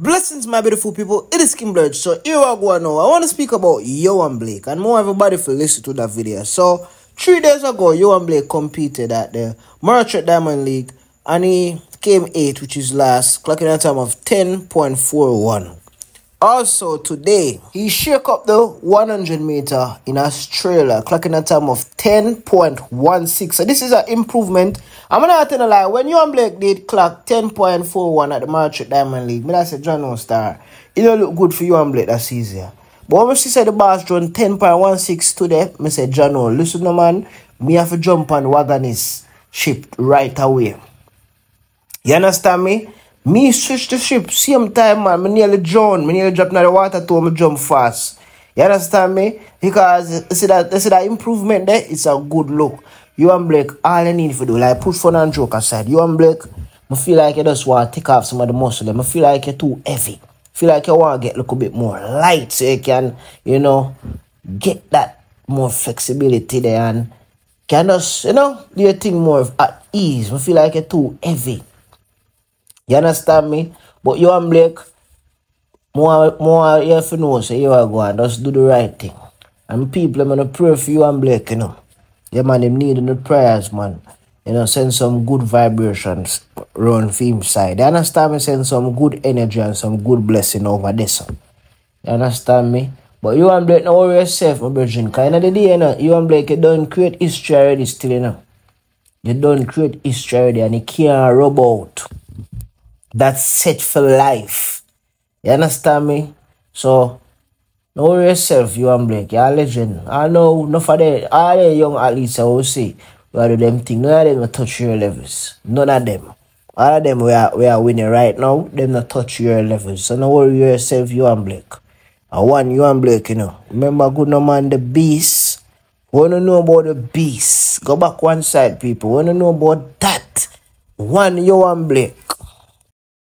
Blessings, my beautiful people. It is Kim. So here I go now. I want to speak about Yohan Blake and more everybody for listen to that video. So three days ago, Yohan Blake competed at the Merchant Diamond League and he came eighth, which is last, clocking a time of 10.41. Also today, he shook up the 100 meter in Australia, clocking a time of 10.16. So this is an improvement. I'm gonna tell you lie. When Yohan Blake did clock 10.41 at the Merchant Diamond League, me that's a John Star. It don't look good for Yohan Blake that season. But when she said the boss run 10.16 today, me say John, listen no man, me have to jump on Wagonist ship right away. You understand me? Me switch the ship same time, man. Me nearly drown. Me nearly drop in the water too. Me jump fast. You understand me? Because you see that, you see that improvement there, it's a good look. Yohan Blake, all you need to do, like put fun and joke aside. Yohan Blake, I feel like you just want to take off some of the muscle. I feel like you're too heavy. feel like you want to get a little bit more light so you can, you know, get that more flexibility there and can just, you know, do your thing more at ease. I feel like you're too heavy. You understand me? But Yohan Blake, more, more you have to know, so you are going, just do the right thing. And people, I'm going to pray for Yohan Blake, you know. Yeah, man, them needing the prayers, man. You know, send some good vibrations around film side. You understand me? Send some good energy and some good blessing over this. one. You understand me? But Yohan Blake, don't worry yourself, my brethren. Because in the day, you know, Yohan Blake, you don't create history already still, you know. You don't create history already and you can't rub out. That's set for life. You understand me? So, worry yourself, Yohan Blake. You're a legend. I know, enough of the, all the young athletes, I will say, we are do them thing. None of them will touch your levels. None of them. All of them we are, we are winning right now. Them not touch your levels. So don't worry yourself, Yohan Blake. I want Yohan Blake, you know. Remember, good no man, the beast. Wanna know about the beast? Go back one side, people. Wanna know about that? One Yohan Blake.